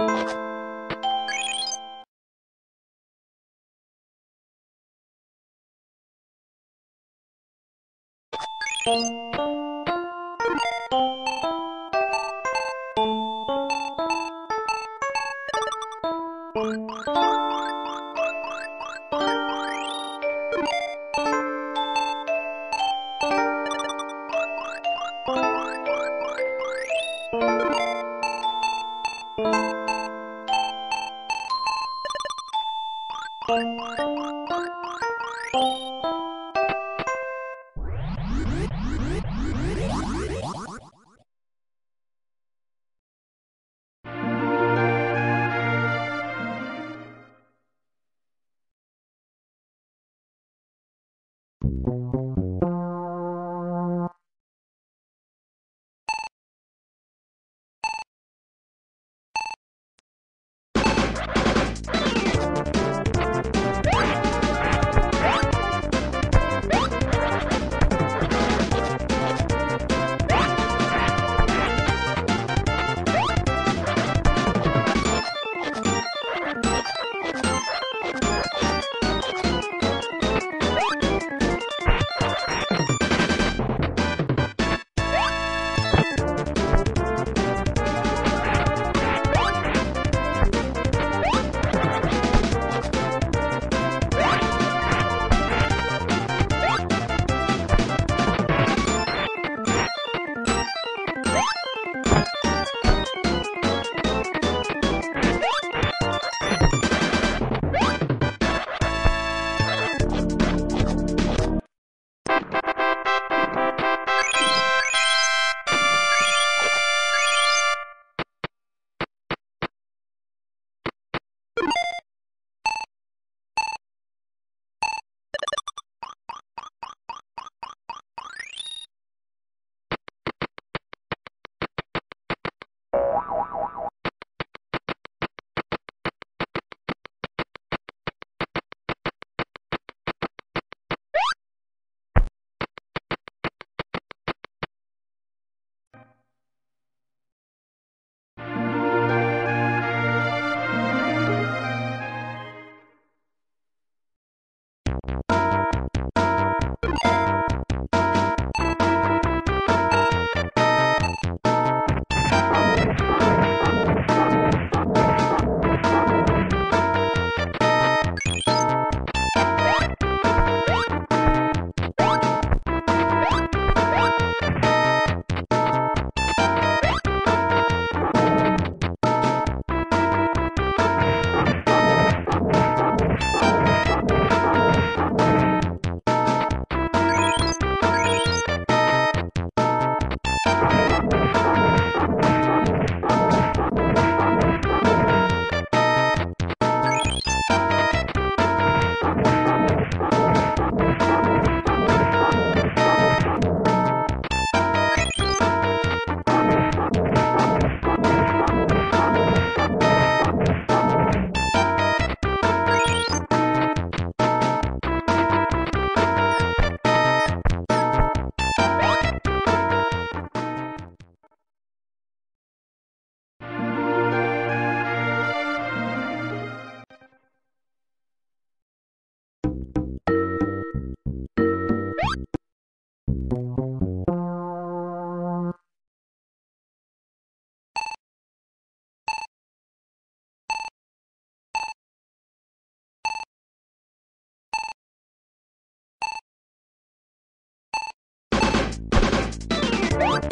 you What?